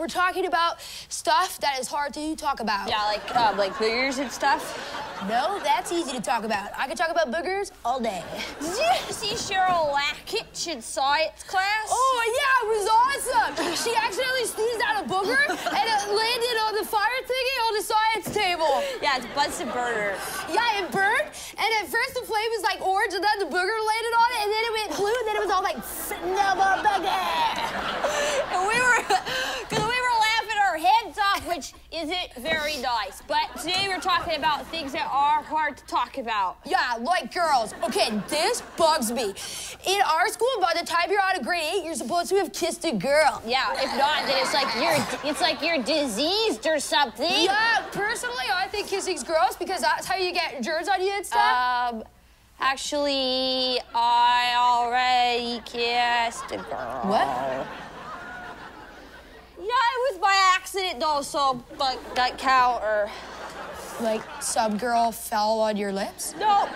we're talking about stuff that is hard to talk about. Yeah, like uh, like boogers and stuff. No, that's easy to talk about. I could talk about boogers all day. Did you see Cheryl Lackitch in science class? Oh, yeah, it was awesome. She accidentally sneezed out a booger and it landed on the fire thingy on the science table. Yeah, it's Bunsen burner. Yeah, it burned, and at first the flame was like orange, and then the booger landed on it, and then it went blue, and then it was all like, Snubba booger. And we were, because we were laughing our heads off, which isn't very nice. But today we're talking about things that are hard to talk about. Yeah, like girls. Okay, this bugs me. In our school, by the time you're out of grade eight, you're supposed to have kissed a girl. Yeah, if not, then it's like you're it's like you're diseased or something. Yeah, personally, I think kissing's gross because that's how you get germs on you and stuff. Um, actually, I already kissed a girl. What? Yeah, it was by accident though, so but that cow or like sub girl fell on your lips? no.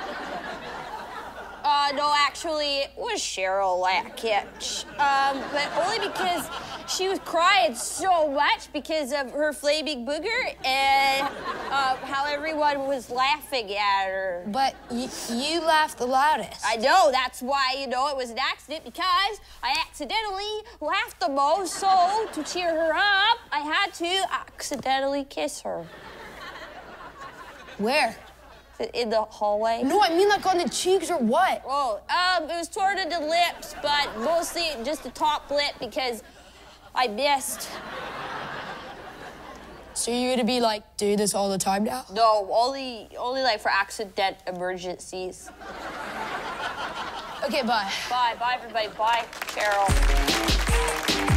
Uh, no, actually, it was Cheryl Lackitch. Um, but only because she was crying so much because of her flaming booger and uh, how everyone was laughing at her. But you laughed the loudest. I know, that's why, you know, it was an accident because I accidentally laughed the most. So, to cheer her up, I had to accidentally kiss her Where? in the hallway. No, I mean like on the cheeks or what? Oh, um, it was toward the lips, but mostly just the top lip because I missed. So you're gonna be like doing this all the time now? No, only only like for accident emergencies. Okay, bye. Bye, bye everybody. Bye, Cheryl.